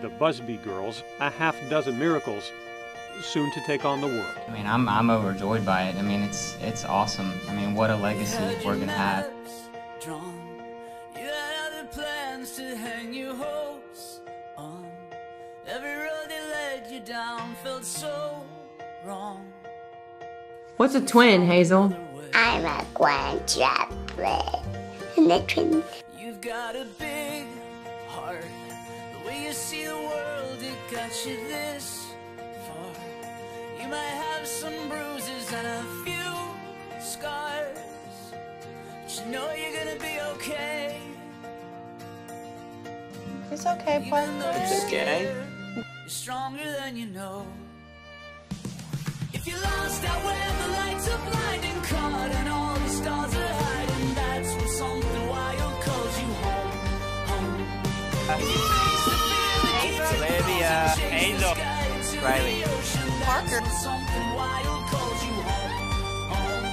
The Busby Girls, a half dozen miracles, soon to take on the world. I mean, I'm, I'm overjoyed by it. I mean, it's it's awesome. I mean, what a legacy we're gonna have. Drawn. You had other plans to hang your hopes on. Every road that led you down felt so wrong. What's a twin, Hazel? I'm a quadruplet. And the twin. You've got a big heart. The way you see the world, it got you this far. You might have some bruises and a few scars. But you know you're gonna be okay. It's okay, Even Parker. though you're You're stronger than you know. If you're lost out where the lights are blinding, caught and all the stars are hiding, that's when something wild calls you home. Home. Angel, sky into the Riley. Parker. when something wild calls you home. Home.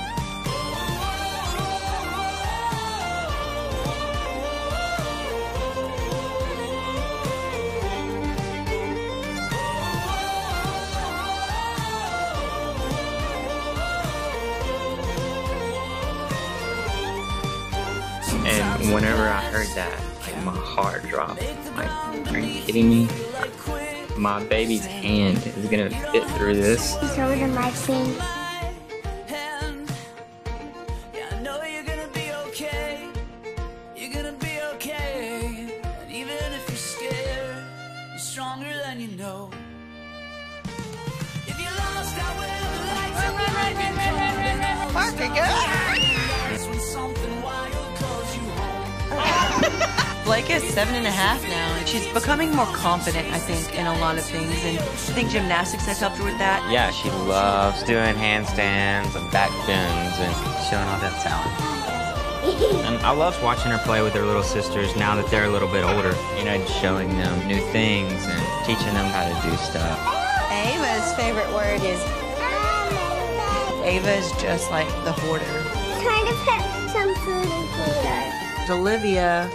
And whenever I heard that, like my heart dropped. Like, are you kidding me? Like quick My baby's hand is gonna fit through this. He's older my friend. my hand. Yeah, I know you're gonna be okay. You're gonna be okay. And even if you're scared, you're stronger than you know. If you're lost out where the lights Blayke is seven and a half now, and she's becoming more confident, I think, in a lot of things. And I think gymnastics has helped her with that. Yeah, she loves doing handstands and back bends and showing all that talent. And I love watching her play with her little sisters now that they're a little bit older. You know, showing them new things and teaching them how to do stuff. Ava's favorite word is Ava is just like the hoarder. Trying to put some food in here. Olivia,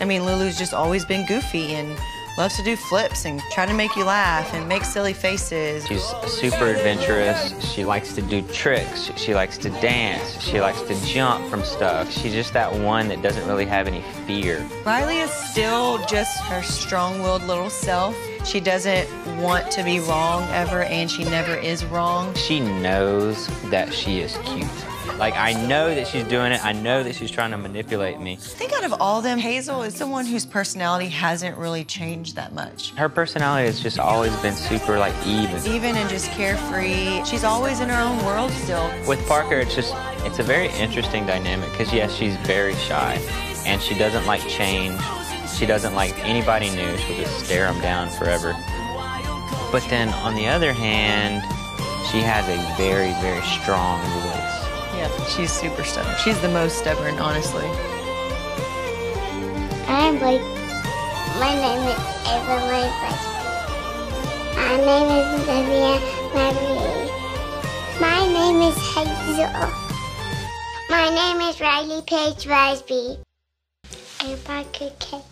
I mean, Lulu's just always been goofy and loves to do flips and try to make you laugh and make silly faces. She's super adventurous. She likes to do tricks. She likes to dance. She likes to jump from stuff. She's just that one that doesn't really have any fear. Riley is still just her strong-willed little self. She doesn't want to be wrong ever, and she never is wrong. She knows that she is cute. Like, I know that she's doing it. I know that she's trying to manipulate me. I think out of all them, Hazel is the one whose personality hasn't really changed that much. Her personality has just always been super, like, even. Even and just carefree, she's always in her own world still. With Parker, it's just, it's a very interesting dynamic because, yes, she's very shy and she doesn't like change. She doesn't like anybody new. She'll just stare them down forever. But then on the other hand, she has a very, very strong voice. Yeah, she's super stubborn. She's the most stubborn, honestly. I'm Blayke. My name is Ava Marie My name is Olivia Marie. My name is Hazel. My name is Riley Paige Busby. And Parker K.